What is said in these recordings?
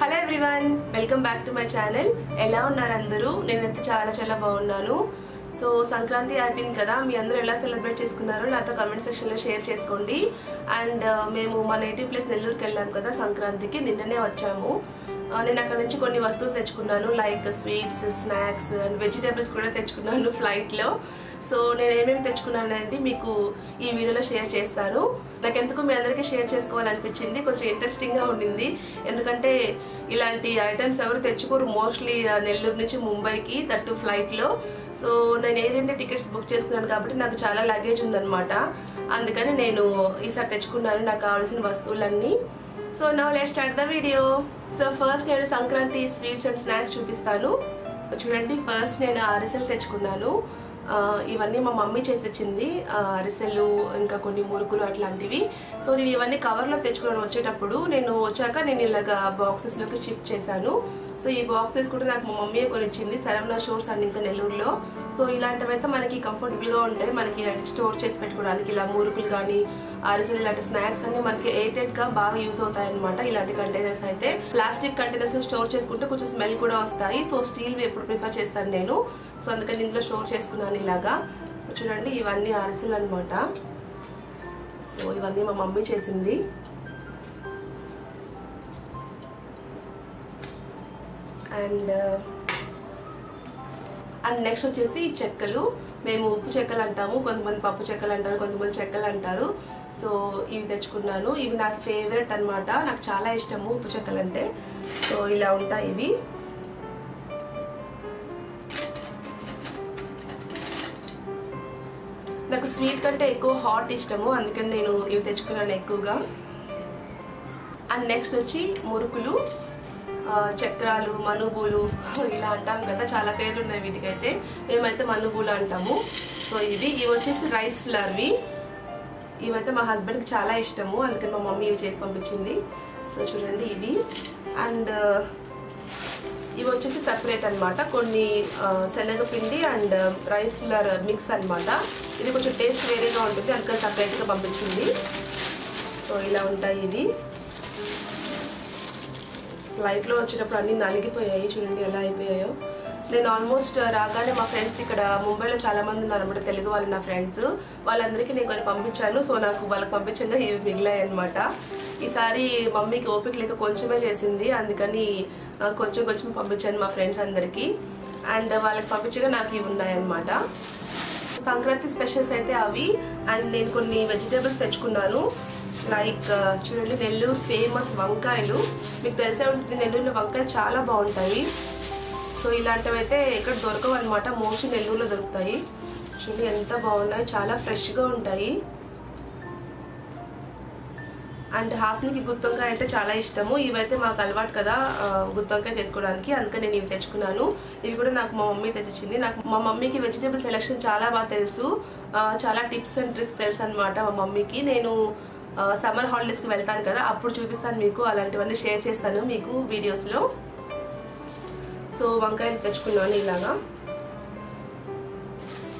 Hello everyone welcome back to my channel ఎలా ఉన్నారు అందరూ? నేనైతే చాలా చాలా బాగున్నాను. సో సంక్రాంతి అయిపోయింది కదా మీ అందరూ ఎలా సెలబ్రేట్ చేసుకున్నారో నాతో కమెంట్ సెక్షన్లో షేర్ చేసుకోండి. అండ్ uh, మేము మా నేటివ్ ప్లేస్ నెల్లూరుకి వెళ్ళాం కదా సంక్రాంతికి నిన్ననే వచ్చాము. నేను అక్కడ నుంచి కొన్ని వస్తువులు తెచ్చుకున్నాను like sweets snacks and vegetables కూడా తెచ్చుకున్నాను ఫ్లైట్లో సో నేను ఏమేమి తెచ్చుకున్నాను అనేది మీకు ఈ వీడియోలో షేర్ చేస్తాను. నాకు ఎందుకు మీ అందరికీ షేర్ చేసుకోవాలనిపించింది కొంచెం ఇంట్రెస్టింగ్గా ఉండింది. ఎందుకంటే ఇలాంటి ఐటమ్స్ ఎవరు తెచ్చుకోరు మోస్ట్లీ నెల్లూరు నుంచి ముంబైకి తట్టు ఫ్లైట్లో సో నేను ఏదైనా టికెట్స్ బుక్ చేసుకున్నాను కాబట్టి నాకు చాలా లగేజ్ ఉందన్నమాట. అందుకని నేను ఈసారి తెచ్చుకున్నాను నాకు కావాల్సిన వస్తువులన్నీ. సో నా let start the video so first నేను సంక్రాంతి స్వీట్స్ అండ్ స్నాక్స్ చూపిస్తాను. చూడండి ఫస్ట్ నేను అరిసెలు తెచ్చుకున్నాను. ఇవన్నీ మా మమ్మీ చేసి తెచ్చింది. అరిసెలు ఇంకా కొన్ని మురుకులు అట్లాంటివి. సో నేను ఇవన్నీ కవర్లో తెచ్చుకున్నాను వచ్చేటప్పుడు. నేను వచ్చాక నేను ఇలాగా బాక్సెస్లోకి షిఫ్ట్ చేశాను. సో ఈ బాక్సెస్ కూడా నాకు మా మమ్మీ కొనిచ్చింది. సరవణ శరవణ స్టోర్స్ అండ్ ఇంకా నెల్లూరులో. సో ఇలాంటివి అయితే మనకి కంఫర్టబుల్గా ఉంటాయి. మనకి ఇలాంటి స్టోర్ చేసి పెట్టుకోవడానికి ఇలా మురుకులు కానీ అరిసెలు ఇలాంటి స్నాక్స్ అన్ని మనకి ఎయిటెడ్గా బాగా యూజ్ అవుతాయి అనమాట ఇలాంటి కంటైనర్స్ అయితే ప్లాస్టిక్ కంటైనర్స్ స్టోర్ చేసుకుంటే కొంచెం స్మెల్ కూడా వస్తాయి. సో స్టీల్ ఎప్పుడు ప్రిఫర్ చేస్తాను నేను. సో అందుకని ఇందులో స్టోర్ చేసుకున్నాను ఇలాగా. చూడండి ఇవన్నీ అరిసెలు అనమాట సో ఇవన్నీ మా మమ్మీ చేసింది. అండ్ అండ్ నెక్స్ట్ వచ్చేసి చెక్కలు. మేము ఉప్పు చెక్కలు అంటాము. కొంతమంది పప్పు చెక్కలు అంటారు కొంతమంది చెక్కలు అంటారు. సో ఇవి తెచ్చుకున్నాను. ఇవి నా ఫేవరెట్ అన్నమాట. నాకు చాలా ఇష్టము ఉప్పు చెక్కలు అంటే సో ఇలా ఉంటాయి ఇవి. నాకు స్వీట్ కంటే ఎక్కువ హాట్ ఇష్టము. అందుకని నేను ఇవి తెచ్చుకున్నాను ఎక్కువగా. అండ్ నెక్స్ట్ వచ్చి మురుకులు. చక్రాలు మనుబులు ఇలా అంటాం కదా చాలా పేర్లు ఉన్నాయి వీటికైతే. మేమైతే మనుబులు అంటాము. సో ఇవి ఇవి వచ్చేసి రైస్ ఫ్లవర్వి ఇవైతే మా హస్బెండ్కి చాలా ఇష్టము. అందుకని మా మమ్మీ ఇవి చేసి పంపించింది. సో చూడండి ఇవి. అండ్ ఇవి వచ్చేసి సపరేట్ అనమాట కొన్ని శనగపిండి అండ్ రైస్ ఫ్లర్ మిక్స్ అన్నమాట. ఇది కొంచెం టేస్ట్ వేరేగా ఉంటుంది. అందుకని సపరేట్గా పంపించింది. సో ఇలా ఉంటాయి ఇది ఫ్లైట్లో వచ్చేటప్పుడు అన్నీ నలిగిపోయాయి. చూడండి ఎలా అయిపోయాయో. నేను ఆల్మోస్ట్ uh, రాగానే మా ఫ్రెండ్స్ ఇక్కడ ముంబైలో చాలామంది ఉన్నారనమాట తెలుగు వాళ్ళు నా ఫ్రెండ్స్. వాళ్ళందరికీ నేను కొన్ని పంపించాను. సో నాకు వాళ్ళకి పంపించగా ఇవి మిగిలాయి అనమాట ఈసారి మమ్మీకి ఓపిక లేక కొంచెమే చేసింది. అందుకని కొంచెం కొంచెం పంపించాను మా ఫ్రెండ్స్ అందరికీ. అండ్ వాళ్ళకి పంపించగా నాకు ఇవి ఉన్నాయన్నమాట సంక్రాంతి స్పెషల్స్ అయితే అవి. అండ్ నేను కొన్ని వెజిటేబుల్స్ తెచ్చుకున్నాను. లైక్ uh, చూడండి నెల్లూరు ఫేమస్ వంకాయలు. మీకు తెలిసే ఉంటుంది నెల్లూరులో వంకాయలు చాలా బాగుంటాయి. సో ఇలాంటివి అయితే ఎక్కడ దొరకవు అనమాట మోస్ట్లీ నెల్లూరులో దొరుకుతాయి. చూడండి ఎంత బాగున్నాయి. చాలా ఫ్రెష్గా ఉంటాయి. అండ్ హాస్నికి గుత్తొంకాయ అంటే చాలా ఇష్టము. ఇవైతే మాకు అలవాటు కదా గుత్తొంకాయ చేసుకోవడానికి. అందుకని నేను ఇవి తెచ్చుకున్నాను. ఇవి కూడా నాకు మా మమ్మీ తెచ్చింది నాకు మా మమ్మీకి వెజిటేబుల్ సెలెక్షన్ చాలా బాగా తెలుసు. చాలా టిప్స్ అండ్ ట్రిక్స్ తెలుసు అనమాట మా మమ్మీకి. నేను సమ్మర్ హాలిడేస్కి వెళ్తాను కదా అప్పుడు చూపిస్తాను మీకు అలాంటివన్నీ షేర్ చేస్తాను మీకు వీడియోస్లో. సో వంకాయలు తెచ్చుకున్నాను ఇలాగా.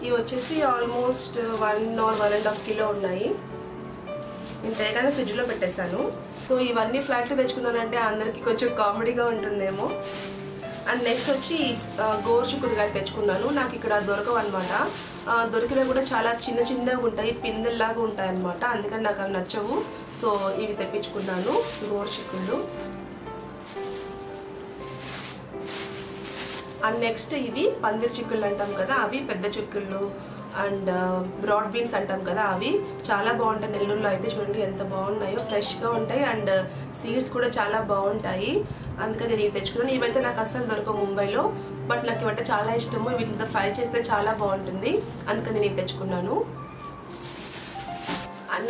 ఇవి వచ్చేసి almost one or one and half kilo ఉన్నాయి. నేను తేగానే ఫ్రిడ్జ్లో పెట్టేశాను. సో ఇవన్నీ ఫ్లాట్లు తెచ్చుకున్నానంటే అందరికీ కొంచెం కామెడీగా ఉంటుందేమో. అండ్ నెక్స్ట్ వచ్చి గోర్చు కూరగాయలు తెచ్చుకున్నాను. నాకు ఇక్కడ దొరకవు అనమాట దొరికినవి కూడా చాలా చిన్న చిన్నగా ఉంటాయి పిందెల్లాగా ఉంటాయి అనమాట అందుకని నాకు అవి నచ్చవు. సో ఇవి తెప్పించుకున్నాను గోరుచిక్కుళ్ళు అండ్ నెక్స్ట్ ఇవి పందిరి చిక్కుళ్ళు అంటాం కదా అవి పెద్ద చిక్కుళ్ళు. అండ్ బ్రాడ్ బీన్స్ అంటాం కదా అవి చాలా బాగుంటాయి. నెల్లూరులో అయితే చూడండి ఎంత బాగున్నాయో. ఫ్రెష్గా ఉంటాయి. అండ్ సీడ్స్ కూడా చాలా బాగుంటాయి. అందుకని నేను ఇవి తెచ్చుకున్నాను. ఇవైతే నాకు అస్సలు దొరకవు ముంబైలో బట్ నాకు ఇవంటే చాలా ఇష్టము. వీటితో ఫ్రై చేస్తే చాలా బాగుంటుంది. అందుకని నేను ఇవి తెచ్చుకున్నాను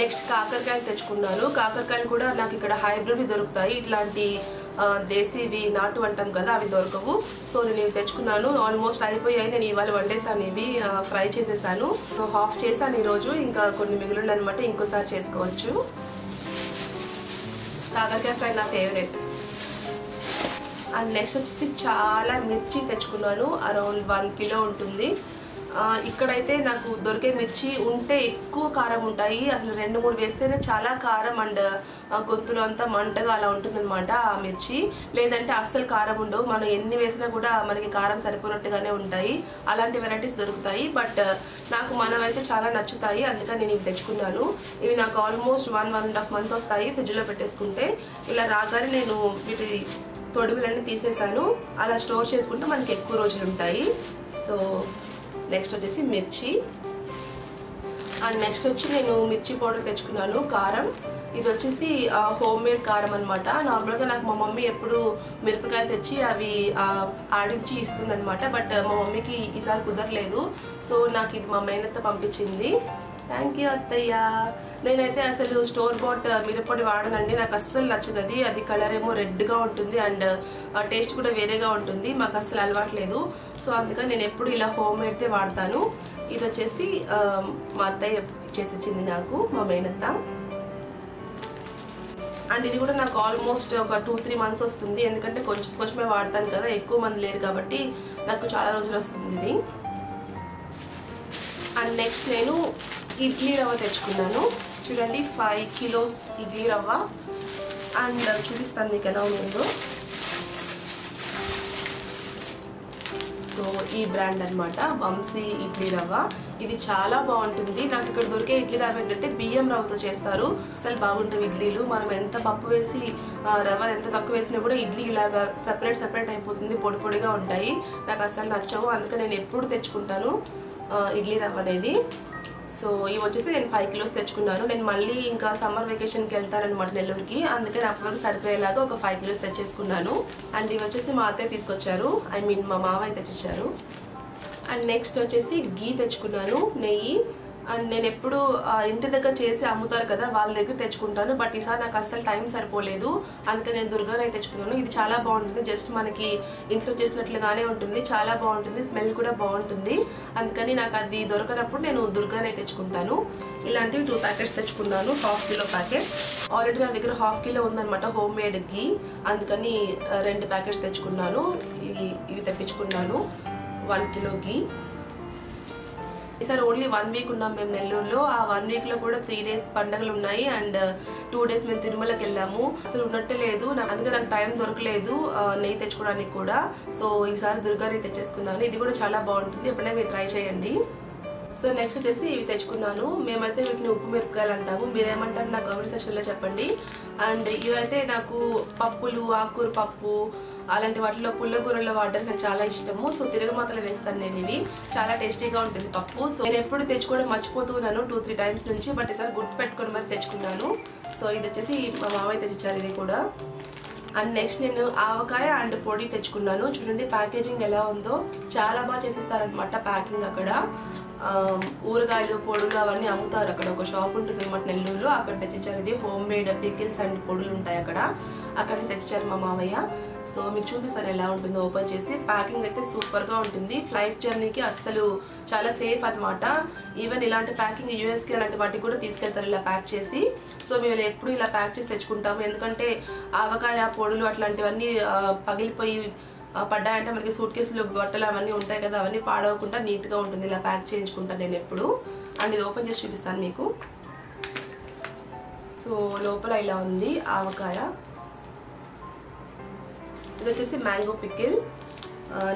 నెక్స్ట్ కాకరకాయలు తెచ్చుకున్నాను. కాకరకాయలు కూడా నాకు ఇక్కడ హైబ్రిడ్ దొరుకుతాయి. ఇట్లాంటి దేశీవి నాటు అంటాం కదా అవి దొరకవు. సో నేను ఇవి తెచ్చుకున్నాను. ఆల్మోస్ట్ అయిపోయాయి. నేను ఇవాళ వండేసాను ఇవి ఫ్రై చేసేసాను. సో హాఫ్ చేశాను ఈరోజు. ఇంకా కొన్ని మిగిలిన అనమాట ఇంకోసారి చేసుకోవచ్చు. కాకరకాయ ఫ్రై నా ఫేవరెట్. అండ్ నెక్స్ట్ వచ్చేసి చాలా మిర్చి తెచ్చుకున్నాను అరౌండ్ వన్ కిలో ఉంటుంది. ఇక్కడైతే నాకు దొరికే మిర్చి ఉంటే ఎక్కువ కారం ఉంటాయి. అసలు రెండు మూడు వేస్తేనే చాలా కారం అండ్ గొంతులో అంతా మంటగా అలా ఉంటుందన్నమాట ఆ మిర్చి. లేదంటే అస్సలు కారం ఉండవు. మనం ఎన్ని వేసినా కూడా మనకి కారం సరిపోయినట్టుగానే ఉంటాయి. అలాంటి వెరైటీస్ దొరుకుతాయి. బట్ నాకు మనమైతే చాలా నచ్చుతాయి. అందుకని నేను ఇవి తెచ్చుకున్నాను. ఇవి నాకు almost one one and half month వస్తాయి ఫ్రిడ్జ్లో పెట్టేసుకుంటే. ఇలా రాగానే నేను వీటి తొడుగులన్నీ తీసేసాను. అలా స్టోర్ చేసుకుంటే మనకి ఎక్కువ రోజులు ఉంటాయి. సో నెక్స్ట్ వచ్చేసి మిర్చి. అండ్ నెక్స్ట్ వచ్చి నేను మిర్చి పౌడర్ తెచ్చుకున్నాను కారం. ఇది వచ్చేసి హోమ్ మేడ్ కారం అనమాట నార్మల్గా నాకు మా మమ్మీ ఎప్పుడు మిరపకాయలు తెచ్చి అవి ఆడించి ఇస్తుంది అనమాట బట్ మా మమ్మీకి ఈసారి కుదరలేదు. సో నాకు ఇది మా మేనత్త పంపించింది. థ్యాంక్ యూ అత్తయ్య. నేనైతే అసలు స్టోర్ బాట్ మిరప్పొడి వాడనండి. నాకు అస్సలు నచ్చదు అది. అది కలర్ ఏమో రెడ్గా ఉంటుంది అండ్ టేస్ట్ కూడా వేరేగా ఉంటుంది. మాకు అస్సలు అలవాట్లేదు సో అందుకని నేను ఎప్పుడు ఇలా హోమ్ మేడ్తే వాడతాను. ఇది వచ్చేసి మా అత్తయ్య చేసి నాకు మా మేనత్త. అండ్ ఇది కూడా నాకు ఆల్మోస్ట్ ఒక టూ త్రీ మంత్స్ వస్తుంది. ఎందుకంటే కొంచెం కొంచెమే వాడతాను కదా ఎక్కువ మంది లేరు కాబట్టి నాకు చాలా రోజులు వస్తుంది ఇది. అండ్ నెక్స్ట్ నేను ఇడ్లీ రవ్వ తెచ్చుకున్నాను. చూడండి ఫైవ్ కిలోస్ ఇడ్లీ రవ్వ. అండ్ చూపిస్తాను మీకు ఎలా ఉందో. సో ఈ బ్రాండ్ అనమాట వంశీ ఇడ్లీ రవ్వ. ఇది చాలా బాగుంటుంది. నాకు ఇక్కడ దొరికే ఇడ్లీ రవ్వ ఏంటంటే బియ్యం రవ్వతో చేస్తారు. అసలు బాగుంటుంది ఇడ్లీలు. మనం ఎంత పప్పు వేసి రవ్వ ఎంత తక్కువ వేసినా కూడా ఇడ్లీ ఇలాగా సపరేట్ సపరేట్ అయిపోతుంది. పొడి పొడిగా ఉంటాయి. నాకు అసలు నచ్చవు. అందుకే నేను ఎప్పుడు తెచ్చుకుంటాను ఇడ్లీ రవ్వ అనేది. సో ఇవి వచ్చేసి నేను ఫైవ్ కిలోస్ తెచ్చుకున్నాను. నేను మళ్ళీ ఇంకా సమ్మర్ వెకేషన్కి వెళ్తానమాట నెల్లూరుకి. అందుకని అప్పటివరకు సరిపోయేలాగా ఒక ఫైవ్ కిలోస్ తెచ్చేసుకున్నాను. అండ్ ఇవి వచ్చేసి మా అత్తయ్య తీసుకొచ్చారు. ఐ మీన్ మా మావయ్య తెచ్చిచ్చారు. అండ్ నెక్స్ట్ వచ్చేసి గీ తెచ్చుకున్నాను నెయ్యి. అండ్ నేను ఎప్పుడు ఇంటి దగ్గర చేసి అమ్ముతారు కదా వాళ్ళ దగ్గర తెచ్చుకుంటాను. బట్ ఈసారి నాకు అస్సలు టైం సరిపోలేదు. అందుకని నేను దుర్గానే తెచ్చుకున్నాను. ఇది చాలా బాగుంటుంది. జస్ట్ మనకి ఇంట్లో చేసినట్లుగానే ఉంటుంది. చాలా బాగుంటుంది. స్మెల్ కూడా బాగుంటుంది. అందుకని నాకు అది దొరకనప్పుడు నేను దుర్గానే తెచ్చుకుంటాను. ఇలాంటివి టూ ప్యాకెట్స్ తెచ్చుకున్నాను. హాఫ్ కిలో ప్యాకెట్స్ ఆల్రెడీ నా దగ్గర హాఫ్ కిలో ఉందన్నమాట హోమ్ మేడ్ గీ అందుకని రెండు ప్యాకెట్స్ తెచ్చుకున్నాను. ఇవి ఇవి తెప్పించుకున్నాను. వన్ కిలో గీ ఈసారి ఓన్లీ వన్ వీక్ ఉన్నాం మేము నెల్లూరులో. ఆ వన్ వీక్లో కూడా త్రీ డేస్ పండగలు ఉన్నాయి అండ్ టూ డేస్ మేము తిరుమలకి వెళ్ళాము. అసలు ఉన్నట్టే లేదు. నాకు అందుకే నాకు టైం దొరకలేదు నెయ్యి తెచ్చుకోవడానికి కూడా. సో ఈసారి దుర్గా నెయ్యి తెచ్చేసుకున్నాను ఇది కూడా చాలా బాగుంటుంది. ఎప్పుడైనా మీరు ట్రై చేయండి. సో నెక్స్ట్ వచ్చేసి ఇవి తెచ్చుకున్నాను. మేమైతే వీటిని ఉప్పు మిరపకాయలు అంటాము. మీరేమంటారు? నా కామెంట్ సెక్షన్లో చెప్పండి. అండ్ ఇవైతే నాకు పప్పులు ఆకుకూర పప్పు అలాంటి వాటిలో పుల్లగూరలో వాడడం నాకు చాలా ఇష్టము. సో తిరగమాతలు వేస్తాను నేను ఇవి. చాలా టేస్టీగా ఉంటుంది పప్పు. సో నేను ఎప్పుడు తెచ్చుకోవడం మర్చిపోతున్నాను టూ త్రీ టైమ్స్ నుంచి. బట్ ఈసారి గుర్తు పెట్టుకొని మరి తెచ్చుకున్నాను. సో ఇది వచ్చేసి మా మామయ్య తెచ్చిచ్చారు ఇది కూడా. అండ్ నెక్స్ట్ నేను ఆవకాయ అండ్ పొడి తెచ్చుకున్నాను. చూడండి ప్యాకేజింగ్ ఎలా ఉందో. చాలా బాగా చేసేస్తారనమాట ప్యాకింగ్ అక్కడ. ఊరగాయలు పొడులు అవన్నీ అమ్ముతారు అక్కడ. ఒక షాప్ ఉంటుంది అనమాట నెల్లూరులో. అక్కడ తెచ్చిచ్చారు ఇది. హోమ్ మేడ్ పికిల్స్ అండ్ పొడులు ఉంటాయి అక్కడ. అక్కడ తెచ్చిచ్చారు మా మామయ్య. సో మీకు చూపిస్తాను ఎలా ఉంటుందో. ఓపెన్ చేసి ప్యాకింగ్ అయితే సూపర్గా ఉంటుంది. ఫ్లైట్ జర్నీకి అస్సలు చాలా సేఫ్ అనమాట ఈవెన్ ఇలాంటి ప్యాకింగ్ యూఎస్కి అలాంటి వాటికి కూడా తీసుకెళ్తారు ఇలా ప్యాక్ చేసి. సో మేము ఎప్పుడు ఇలా ప్యాక్ చేసి తెచ్చుకుంటాము. ఎందుకంటే ఆవకాయ పొడులు అట్లాంటివన్నీ పగిలిపోయి పడ్డాయంటే మనకి సూట్ కేసులు బట్టలు అవన్నీ ఉంటాయి కదా అవన్నీ పాడవకుండా నీట్గా ఉంటుంది. ఇలా ప్యాక్ చేయించుకుంటాను నేను ఎప్పుడు. అండ్ ఇది ఓపెన్ చేసి చూపిస్తాను మీకు. సో లోపల ఇలా ఉంది ఆవకాయ. ఇది వచ్చేసి మ్యాంగో పికిల్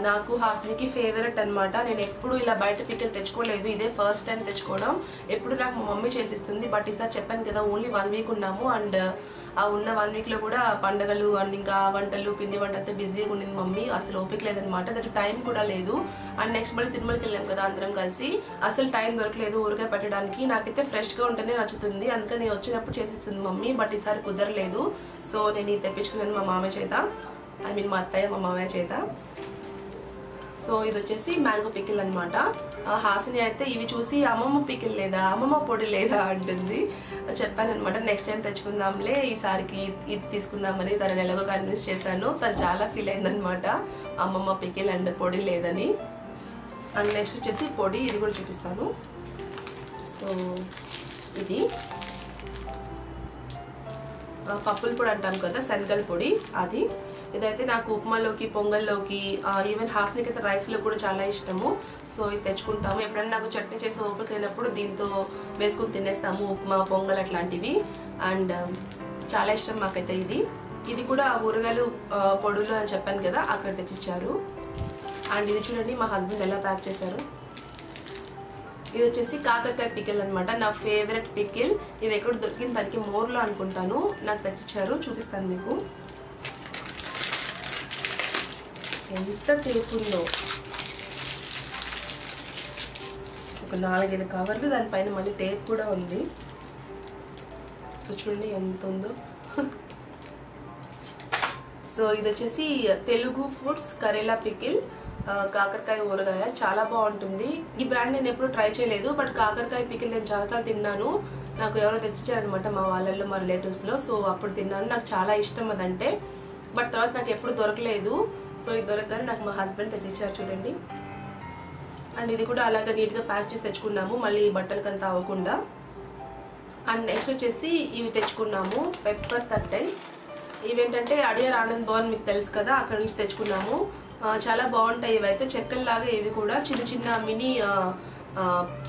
నాకు హాస్నికి ఫేవరెట్ అనమాట నేను ఎప్పుడు ఇలా బయట పిక్కలు తెచ్చుకోలేదు. ఇదే ఫస్ట్ టైం తెచ్చుకోవడం. ఎప్పుడు నాకు మా మమ్మీ చేసిస్తుంది. బట్ ఈసారి చెప్పాను కదా ఓన్లీ వన్ వీక్ ఉన్నాము. అండ్ ఆ ఉన్న వన్ వీక్లో కూడా పండగలు అండ్ ఇంకా వంటలు పిండి వంట అంతా బిజీగా ఉండింది మమ్మీ. అసలు ఓపిక లేదనమాట దట్ టైం కూడా లేదు. అండ్ నెక్స్ట్ మళ్ళీ తిరుమలకి వెళ్ళాం కదా అందరం కలిసి. అసలు టైం దొరకలేదు ఊరిగా పెట్టడానికి. నాకైతే ఫ్రెష్గా ఉంటేనే నచ్చుతుంది. అందుకని నేను వచ్చినప్పుడు చేసిస్తుంది మమ్మీ. బట్ ఈసారి కుదరలేదు. సో నేను ఇది తెప్పించుకున్నాను మా మామయ్య చేత. ఐ మీన్ మా అత్తయ్య మా మామయ్య చేత. సో ఇది వచ్చేసి మ్యాంగో పికిల్ అనమాట హాసిని అయితే ఇవి చూసి అమ్మమ్మ పికిల్ లేదా అమ్మమ్మ పొడి లేదా అంటుంది. చెప్పాను అనమాట నెక్స్ట్ టైం తెచ్చుకుందాంలే ఈసారికి ఇది తీసుకుందామని తనని ఎలాగో కన్విన్స్ చేశాను. తను చాలా ఫీల్ అయిందనమాట అమ్మమ్మ పికిల్ అండ్ పొడి లేదని. అండ్ నెక్స్ట్ వచ్చేసి పొడి ఇది కూడా చూపిస్తాను. సో ఇది. ఆ, పప్పుల పొడి అంటాం కదా శనగల పొడి అది. ఇదైతే నాకు ఉప్మాలోకి పొంగల్లోకి ఈవెన్ హాస్నికి అయితే రైస్లో కూడా చాలా ఇష్టము. సో ఇది తెచ్చుకుంటాము. ఎప్పుడైనా నాకు చట్నీ చేసి ఓపిక లేనప్పుడు దీంతో వేసుకుని తినేస్తాము ఉప్మా పొంగల్ అట్లాంటివి. అండ్ చాలా ఇష్టం మాకైతే ఇది. ఇది కూడా ఊరగాయలు పొడులు అని చెప్పాను కదా అక్కడ తెచ్చిచ్చారు. అండ్ ఇది చూడండి మా హస్బెండ్ ఎలా ప్యాక్ చేశారు. ఇది వచ్చేసి కాకరకాయ పికిల్ అనమాట నా ఫేవరెట్ పికిల్. ఇది ఎక్కడ దొరికింది దానికి మోర్లో అనుకుంటాను. నాకు తెచ్చిచ్చారు చూపిస్తాను మీకు. ఎంత టేప్ ఉందో ఒక నాలుగైదు కవర్లు దానిపైన మళ్ళీ టేప్ కూడా ఉంది. చూడండి ఎంత ఉందో సో ఇది వచ్చేసి తెలుగు ఫుడ్స్ కరేలా పికిల్ కాకరకాయ ఊరగాయ. చాలా బాగుంటుంది. ఈ బ్రాండ్ నేను ఎప్పుడు ట్రై చేయలేదు బట్ కాకరకాయ పికిల్ నేను చాలాసార్లు తిన్నాను. నాకు ఎవరో తెచ్చిచ్చారనమాట మా వాళ్ళల్లో మా రిలేటివ్స్లో. సో అప్పుడు తిన్నాను. నాకు చాలా ఇష్టం అదంటే. బట్ తర్వాత నాకు ఎప్పుడు దొరకలేదు. సో ఇది దొరకగానే నాకు మా హస్బెండ్ తెచ్చిచ్చారు చూడండి. అండ్ ఇది కూడా అలాగే నీట్గా ప్యాక్ చేసి తెచ్చుకున్నాము. మళ్ళీ బట్టలకి అంతా అవ్వకుండా. అండ్ నెక్స్ట్ వచ్చేసి ఇవి తెచ్చుకున్నాము. పెప్పర్ కట్టెల్ ఇవేంటంటే అడియర్ ఆనంద్ భవన్ మీకు తెలుసు కదా అక్కడ నుంచి తెచ్చుకున్నాము. చాలా బాగుంటాయి ఇవైతే. చెక్కల్లాగా ఇవి కూడా చిన్న చిన్న మినీ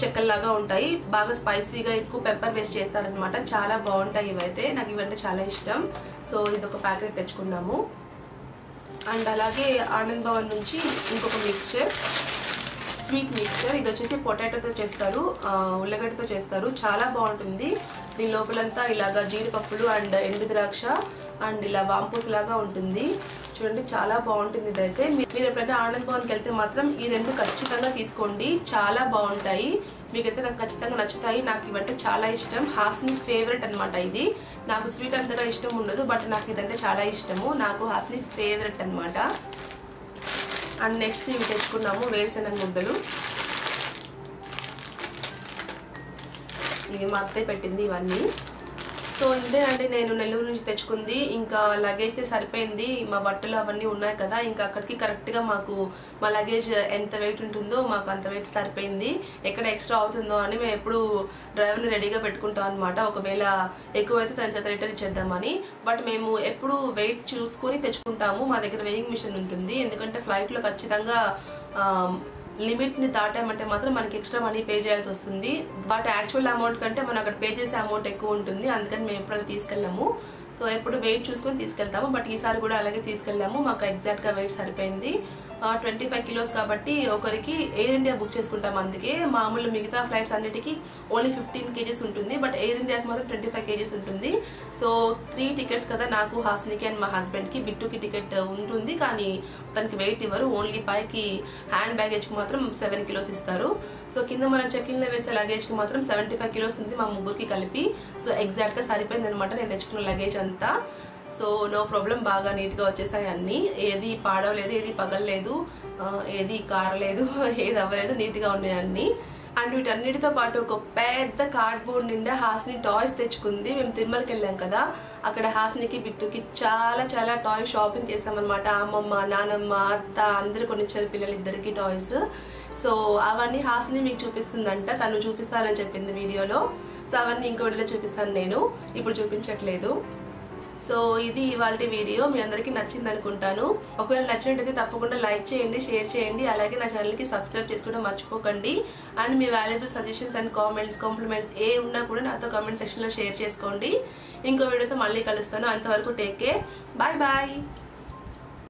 చెక్కల్లాగా ఉంటాయి. బాగా స్పైసీగా ఎక్కువ పెప్పర్ వేస్ట్ చేస్తారనమాట చాలా బాగుంటాయి ఇవైతే. నాకు ఇవంటే చాలా ఇష్టం. సో ఇది ఒక ప్యాకెట్ తెచ్చుకున్నాము. అండ్ అలాగే ఆనంద్ భవన్ నుంచి ఇంకొక మిక్స్చర్. Sweet mixture. ఇది వచ్చేసి పొటాటోతో చేస్తారు. ఉల్లగడ్డతో చేస్తారు. చాలా బాగుంటుంది. దీని లోపలంతా ఇలాగా జీడిపప్పులు అండ్ ఎండు ద్రాక్ష అండ్ ఇలా వాంపూస్ లాగా ఉంటుంది. చూడండి చాలా బాగుంటుంది ఇదైతే. మీరు ఎప్పుడైనా ఆనంద్ భవన్కి వెళ్తే మాత్రం ఈ రెండు ఖచ్చితంగా తీసుకోండి. చాలా బాగుంటాయి. మీకైతే నాకు ఖచ్చితంగా నచ్చుతాయి. నాకు ఇవంటే చాలా ఇష్టం. హాస్ని ఫేవరెట్ అనమాట ఇది. నాకు స్వీట్ అంతగా ఇష్టం ఉండదు బట్ నాకు ఇదంటే చాలా ఇష్టము. నాకు హాస్ని ఫేవరెట్ అనమాట అండ్ నెక్స్ట్ ఇవి తెచ్చుకున్నాము వేరుశెనగ ముద్దలు. ఇవి మా అత్తయ్య పెట్టింది ఇవన్నీ. సో ఇంతేనండి నేను నెల్లూరు నుంచి తెచ్చుకుంది. ఇంకా లగేజ్ అయితే సరిపోయింది. మా బట్టలు అవన్నీ ఉన్నాయి కదా ఇంకా అక్కడికి కరెక్ట్గా మాకు మా లగేజ్ ఎంత వెయిట్ ఉంటుందో మాకు అంత వెయిట్ సరిపోయింది. ఎక్కడ ఎక్స్ట్రా అవుతుందో అని మేము ఎప్పుడు డ్రైవర్ని రెడీగా పెట్టుకుంటాం అనమాట ఒకవేళ ఎక్కువైతే తన చేత రిటర్న్ ఇచ్చేద్దామని. బట్ మేము ఎప్పుడు వెయిట్ చూసుకొని తెచ్చుకుంటాము. మా దగ్గర వెయింగ్ మిషన్ ఉంటుంది. ఎందుకంటే ఫ్లైట్లో ఖచ్చితంగా లిమిట్ని లిమిట్ని దాటామంటే మాత్రం మనకి ఎక్స్ట్రా మనీ పే చేయాల్సి వస్తుంది. బట్ యాక్చువల్ అమౌంట్ కంటే మనం అక్కడ పే చేసే అమౌంట్ ఎక్కువ ఉంటుంది. అందుకని మేము ఎప్పుడైనా తీసుకెళ్ళాము. సో ఎప్పుడు వెయిట్ చూసుకొని తీసుకెళ్తాము. బట్ ఈసారి కూడా అలాగే తీసుకెళ్ళాము. మాకు ఎగ్జాక్ట్గా వెయిట్ సరిపోయింది. ట్వంటీ ఫైవ్ కిలోస్ కాబట్టి ఒకరికి ఎయిర్ ఇండియా బుక్ చేసుకుంటాం అందుకే. మామూలు మిగతా ఫ్లైట్స్ అన్నిటికీ ఓన్లీ ఫిఫ్టీన్ కేజీస్ ఉంటుంది. బట్ ఎయిర్ ఇండియాకి మాత్రం ట్వంటీ ఫైవ్ కేజీస్ ఉంటుంది. సో త్రీ టికెట్స్ కదా నాకు హాస్నికి అండ్ మా హస్బెండ్కి బిట్టుకి టికెట్ ఉంటుంది. కానీ తనకి వెయిట్ ఇవ్వరు. ఓన్లీ పైకి హ్యాండ్ బ్యాగేజ్కి మాత్రం సెవెన్ కిలోస్ ఇస్తారు. సో కింద మనం చెక్కిన్లో వేసే లగేజ్కి మాత్రం సెవెంటీ ఫైవ్ కిలోస్ ఉంది మా ముగ్గురికి కలిపి. సో ఎగ్జాక్ట్గా సరిపోయింది అనమాట నేను తెచ్చుకున్న లగేజ్ అంతా. సో నో ప్రాబ్లం బాగా నీట్గా వచ్చేసాయి అన్నీ. ఏది పాడవలేదు ఏది పగలలేదు ఏది కారలేదు ఏది అవ్వలేదు నీట్గా ఉన్నాయి అన్నీ. అండ్ వీటన్నిటితో పాటు ఒక పెద్ద కార్డ్బోర్డ్ నిండా హాస్ని టాయ్స్ తెచ్చుకుంది. మేము తిరుమలకి వెళ్ళాం కదా అక్కడ హాస్నికి బిట్టుకి చాలా చాలా టాయ్ షాపింగ్ చేస్తామన్నమాట. అమ్మమ్మ నానమ్మ అత్త అందరు కొనిచ్చారు పిల్లలిద్దరికి టాయ్స్ సో అవన్నీ హాసిని మీకు చూపిస్తుందంట తను చూపిస్తానని చెప్పింది వీడియోలో. సో అవన్నీ ఇంకో వీడియోలో చూపిస్తాను నేను ఇప్పుడు చూపించట్లేదు. సో ఇది ఇవాళ వీడియో మీ అందరికీ నచ్చింది అనుకుంటాను. ఒకవేళ నచ్చినట్టయితే తప్పకుండా లైక్ చేయండి షేర్ చేయండి అలాగే నా ఛానల్కి సబ్స్క్రైబ్ చేసుకోవడం మర్చిపోకండి. And me valuable suggestions and comments compliments ఏ ఉన్నా కూడా నాతో కామెంట్ సెక్షన్లో షేర్ చేసుకోండి. ఇంకో వీడియోతో మళ్ళీ కలుస్తాను. అంతవరకు టేక్ కేర్. Bye bye.